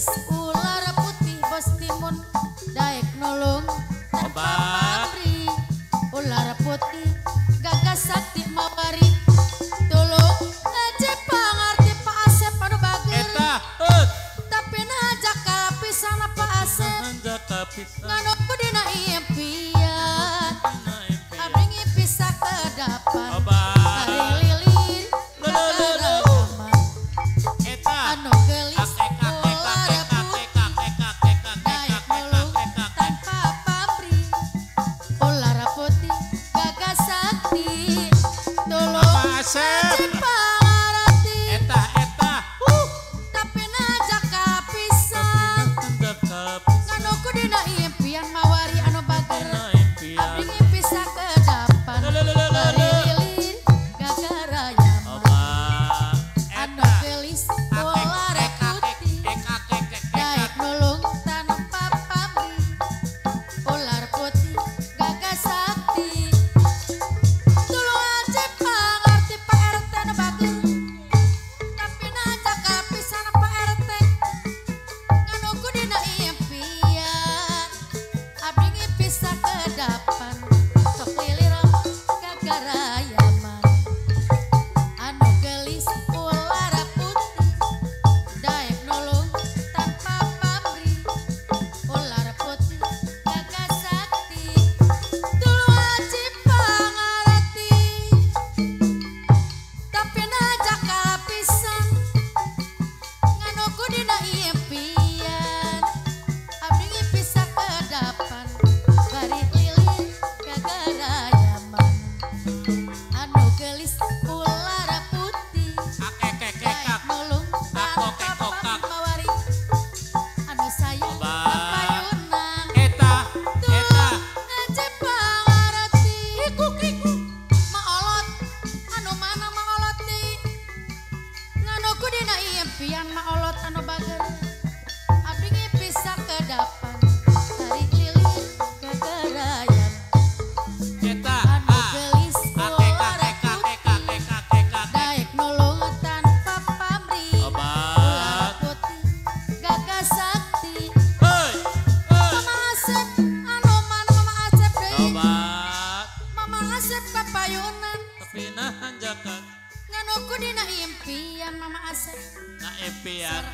です。harapan dina impian mama asep na impian